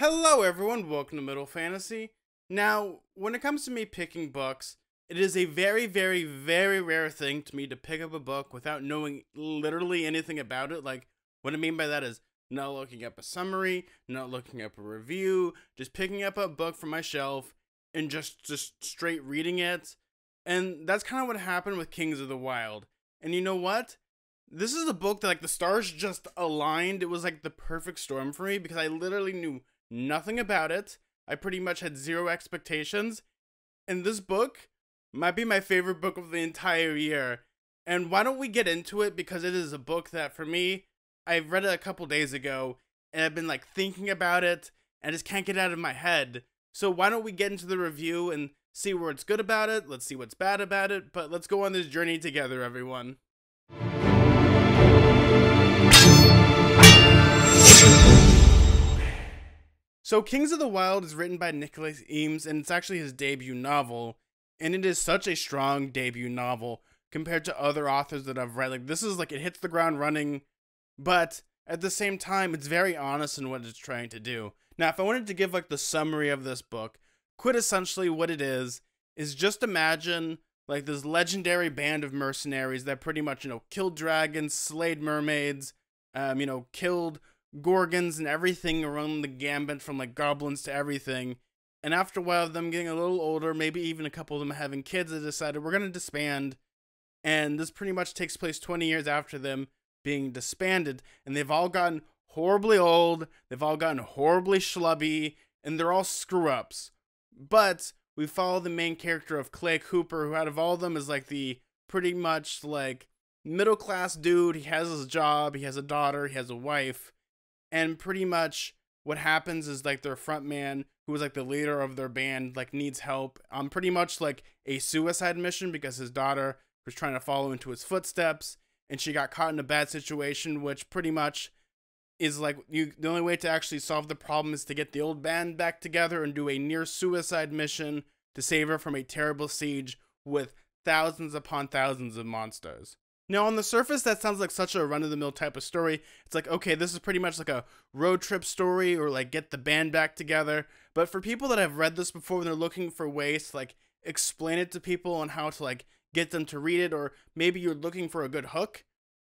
Hello, everyone. Welcome to Middle Fantasy. Now, when it comes to me picking books, it is a very, very, very rare thing to me to pick up a book without knowing literally anything about it. Like, what I mean by that is not looking up a summary, not looking up a review, just picking up a book from my shelf and just just straight reading it. And that's kind of what happened with Kings of the Wyld. And you know what? This is a book that like the stars just aligned. It was like the perfect storm for me because I literally knew nothing about it. I pretty much had zero expectations. And this book might be my favorite book of the entire year. And why don't we get into it? Because it is a book that for me, I read it a couple days ago and I've been like thinking about it and I just can't get out of my head. So why don't we get into the review and see what's good about it? Let's see what's bad about it. But let's go on this journey together, everyone. So, Kings of the Wyld is written by Nicholas Eames, and it's actually his debut novel. And it is such a strong debut novel compared to other authors that I've read. Like, this is like it hits the ground running, but at the same time, it's very honest in what it's trying to do. Now, if I wanted to give like the summary of this book, quintessentially what it is, is just imagine like this legendary band of mercenaries that pretty much, you know, killed dragons, slayed mermaids, um, you know, killed gorgons and everything around the gambit from like goblins to everything. And after a while of them getting a little older, maybe even a couple of them having kids, they decided we're going to disband. And this pretty much takes place 20 years after them being disbanded. And they've all gotten horribly old, they've all gotten horribly schlubby, and they're all screw ups. But we follow the main character of Clay Cooper, who out of all of them is like the pretty much like middle class dude. He has his job, he has a daughter, he has a wife and pretty much what happens is like their front man who was like the leader of their band like needs help on pretty much like a suicide mission because his daughter was trying to follow into his footsteps and she got caught in a bad situation which pretty much is like you the only way to actually solve the problem is to get the old band back together and do a near suicide mission to save her from a terrible siege with thousands upon thousands of monsters now, on the surface, that sounds like such a run of the mill type of story. It's like, okay, this is pretty much like a road trip story or like get the band back together. But for people that have read this before and they're looking for ways to like explain it to people on how to like get them to read it, or maybe you're looking for a good hook,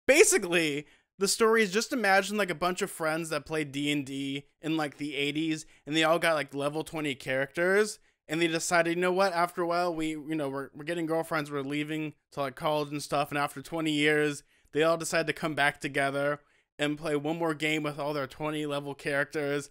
basically, the story is just imagine like a bunch of friends that played D&D in like the 80s and they all got like level 20 characters and they decided, you know what? After a while, we, you know, we're, we're getting girlfriends, we're leaving to like college and stuff. And after 20 years, they all decide to come back together and play one more game with all their 20 level characters.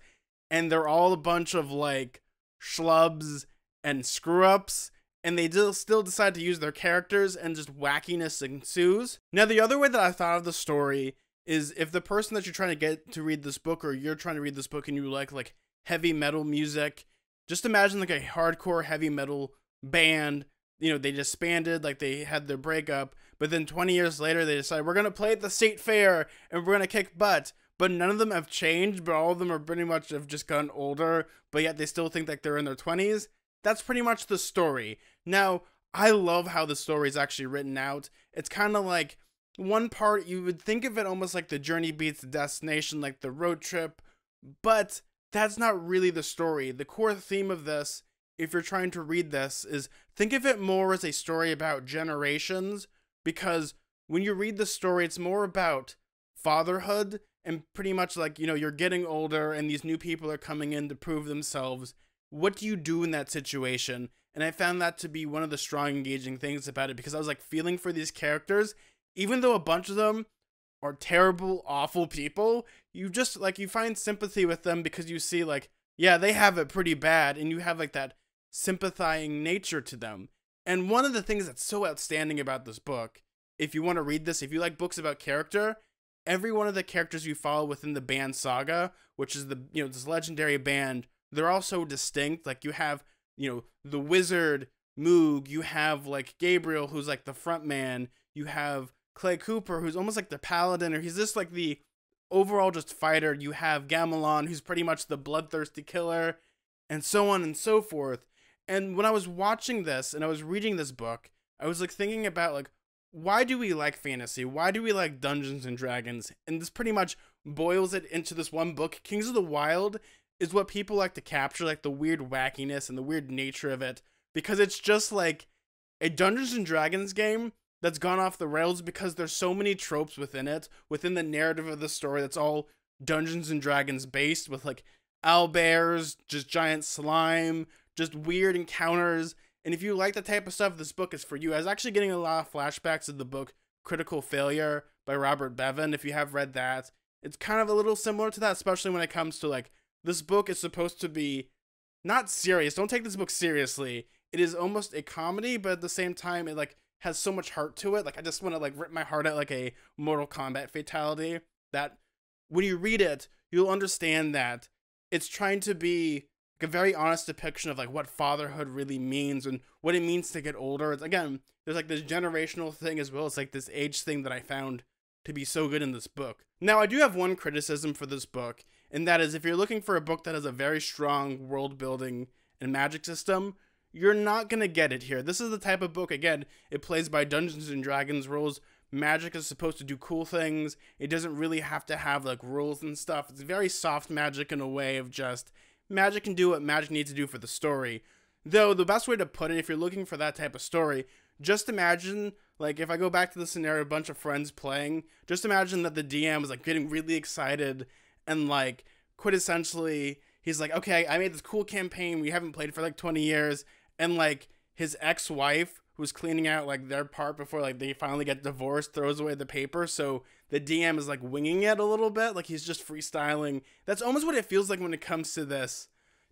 And they're all a bunch of like schlubs and screw ups. And they still decide to use their characters and just wackiness ensues. Now, the other way that I thought of the story is if the person that you're trying to get to read this book or you're trying to read this book and you like like heavy metal music just imagine like a hardcore heavy metal band you know they disbanded like they had their breakup but then 20 years later they decide we're going to play at the state fair and we're going to kick butt. But none of them have changed but all of them are pretty much have just gotten older but yet they still think like they're in their 20s that's pretty much the story. Now i love how the story is actually written out. It's kind of like one part you would think of it almost like the journey beats the destination like the road trip but that's not really the story. The core theme of this, if you're trying to read this, is think of it more as a story about generations because when you read the story, it's more about fatherhood and pretty much like, you know, you're getting older and these new people are coming in to prove themselves. What do you do in that situation? And I found that to be one of the strong engaging things about it because I was like feeling for these characters, even though a bunch of them are terrible, awful people, you just like you find sympathy with them because you see like, yeah, they have it pretty bad and you have like that sympathizing nature to them. And one of the things that's so outstanding about this book, if you want to read this, if you like books about character, every one of the characters you follow within the band saga, which is the you know this legendary band, they're all so distinct. Like you have you know the wizard Moog, you have like Gabriel, who's like the front man, you have Clay Cooper, who's almost like the paladin, or he's just like the overall just fighter. You have Ganelon, who's pretty much the bloodthirsty killer, and so on and so forth. And when I was watching this and I was reading this book, I was like thinking about like why do we like fantasy? Why do we like Dungeons and Dragons? And this pretty much boils it into this one book. Kings of the Wyld is what people like to capture, like the weird wackiness and the weird nature of it, because it's just like a Dungeons and Dragons game that's gone off the rails because there's so many tropes within it, within the narrative of the story that's all Dungeons and Dragons based with like owl bears, just giant slime, just weird encounters. And if you like the type of stuff, this book is for you. I was actually getting a lot of flashbacks of the book Critical Failure by Robert Bevan. If you have read that, it's kind of a little similar to that, especially when it comes to like this book is supposed to be not serious. Don't take this book seriously. It is almost a comedy, but at the same time, it like has so much heart to it. Like I just want to like rip my heart out like a Mortal Kombat fatality. That when you read it, you'll understand that it's trying to be like a very honest depiction of like what fatherhood really means and what it means to get older. It's again, there's like this generational thing as well as like this age thing that I found to be so good in this book. Now, I do have one criticism for this book, and that is if you're looking for a book that has a very strong world building and magic system, you're not going to get it here. This is the type of book, again, it plays by Dungeons and Dragons rules. Magic is supposed to do cool things. It doesn't really have to have like rules and stuff. It's very soft magic in a way of just magic can do what magic needs to do for the story. Though the best way to put it, if you're looking for that type of story, just imagine like if I go back to the scenario, a bunch of friends playing, just imagine that the DM is like getting really excited and like quintessentially he's like, okay, I made this cool campaign we haven't played for like 20 years, and like his ex-wife who's cleaning out like their part before like they finally get divorced throws away the paper so the dm is like winging it a little bit like he's just freestyling that's almost what it feels like when it comes to this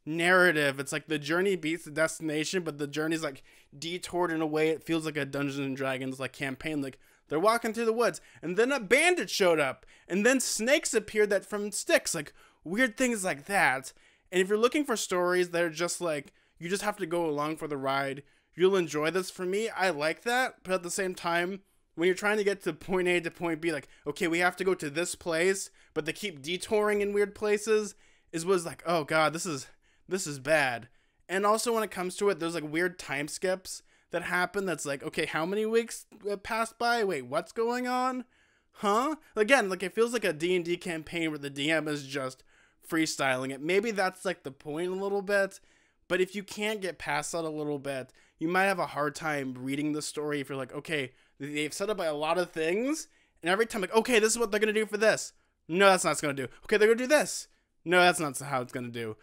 narrative. It's like the journey beats the destination, but the journey's like detoured in a way it feels like a Dungeons and Dragons like campaign. Like they're walking through the woods, and then a bandit showed up, and then snakes appeared that from sticks, like weird things like that. And if you're looking for stories that are just like you just have to go along for the ride, you'll enjoy this. For me, I like that, but at the same time, when you're trying to get to point A to point B, like, okay, we have to go to this place, but they keep detouring in weird places, is was like, oh god, this is this is bad. And also when it comes to it, there's like weird time skips that happen that's like, okay, how many weeks uh, passed by? Wait, what's going on? Huh? Again, like it feels like a D&D campaign where the DM is just freestyling it. Maybe that's like the point a little bit, but if you can't get past that a little bit, you might have a hard time reading the story if you're like, okay, they've set up a lot of things, and every time like, okay, this is what they're gonna do for this. No, that's not it's gonna do. Okay, they're gonna do this. No, that's not how it's gonna do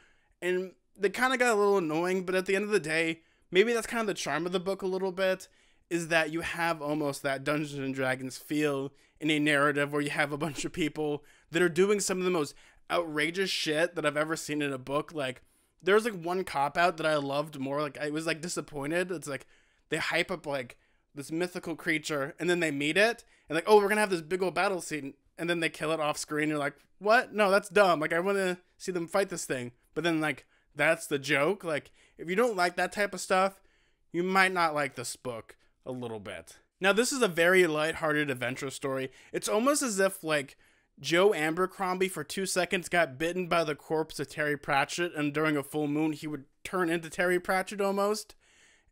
and they kind of got a little annoying, but at the end of the day, maybe that's kind of the charm of the book a little bit is that you have almost that Dungeons and Dragons feel in a narrative where you have a bunch of people that are doing some of the most outrageous shit that I've ever seen in a book. Like there's like one cop out that I loved more. Like I was like disappointed. It's like they hype up like this mythical creature and then they meet it and like, oh, we're gonna have this big old battle scene and then they kill it off screen. You're like, what? No, that's dumb. Like I want to see them fight this thing. But then like that's the joke. Like if you don't like that type of stuff, you might not like this book a little bit. Now this is a very light-hearted adventure story. It's almost as if like Joe Abercrombie for two seconds got bitten by the corpse of Terry Pratchett, and during a full moon he would turn into Terry Pratchett almost.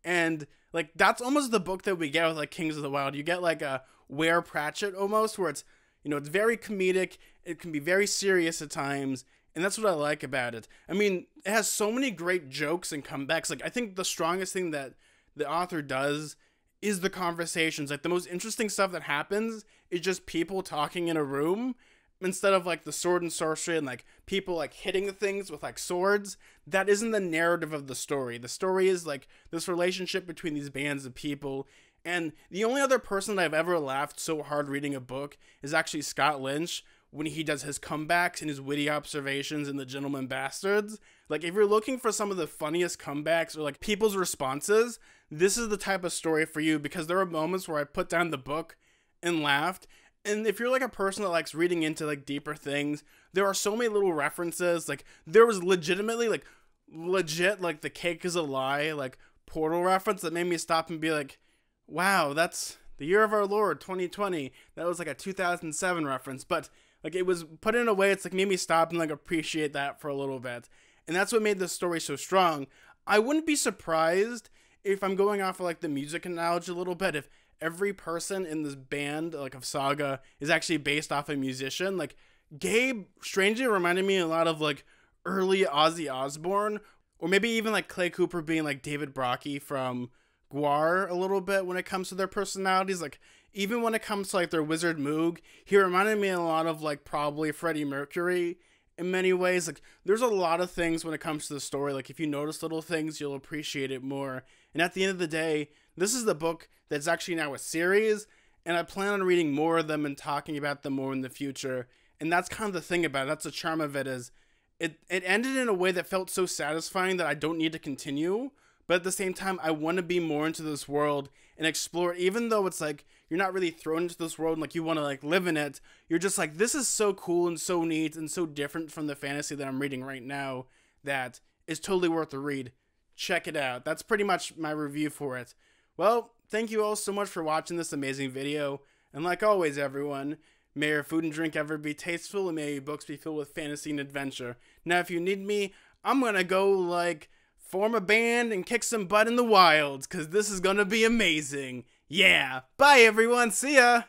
And like that's almost the book that we get with like Kings of the Wyld. You get like a Where Pratchett almost, where it's you know it's very comedic. It can be very serious at times, and that's what I like about it. I mean, it has so many great jokes and comebacks. Like I think the strongest thing that the author does is the conversations. Like the most interesting stuff that happens is just people talking in a room instead of like the sword and sorcery and like people like hitting the things with like swords. That isn't the narrative of the story. The story is like this relationship between these bands of people. And the only other person that I've ever laughed so hard reading a book is actually Scott Lynch when he does his comebacks and his witty observations in The Gentleman Bastards. Like, if you're looking for some of the funniest comebacks or like people's responses, this is the type of story for you because there are moments where I put down the book and laughed. And if you're like a person that likes reading into like deeper things, there are so many little references. Like, there was legitimately like legit like the cake is a lie like portal reference that made me stop and be like, wow, that's the year of our Lord 2020. That was like a 2007 reference, but like it was put in a way it's like made me stop and like appreciate that for a little bit. And that's what made this story so strong. I wouldn't be surprised if I'm going off of like the music analogy a little bit if every person in this band like of Saga is actually based off a musician. Like Gabe strangely reminded me a lot of like early Ozzy Osbourne, or maybe even like Clay Cooper being like David Brockie from GWAR a little bit when it comes to their personalities. Like even when it comes to like their Wizard Moog, he reminded me a lot of like probably Freddie Mercury in many ways. Like there's a lot of things when it comes to the story. Like if you notice little things, you'll appreciate it more. And at the end of the day, this is the book that's actually now a series, and I plan on reading more of them and talking about them more in the future. And that's kind of the thing about it. That's the charm of it is it it ended in a way that felt so satisfying that I don't need to continue. But at the same time, I want to be more into this world and explore it. Even though it's like you're not really thrown into this world and like you want to like live in it, you're just like this is so cool and so neat and so different from the fantasy that I'm reading right now that is totally worth the read. Check it out. That's pretty much my review for it. Well, thank you all so much for watching this amazing video. And like always, everyone, may your food and drink ever be tasteful and may your books be filled with fantasy and adventure. Now, if you need me, I'm gonna go like form a band and kick some butt in the wilds because this is gonna be amazing. Yeah. Bye, everyone. See ya.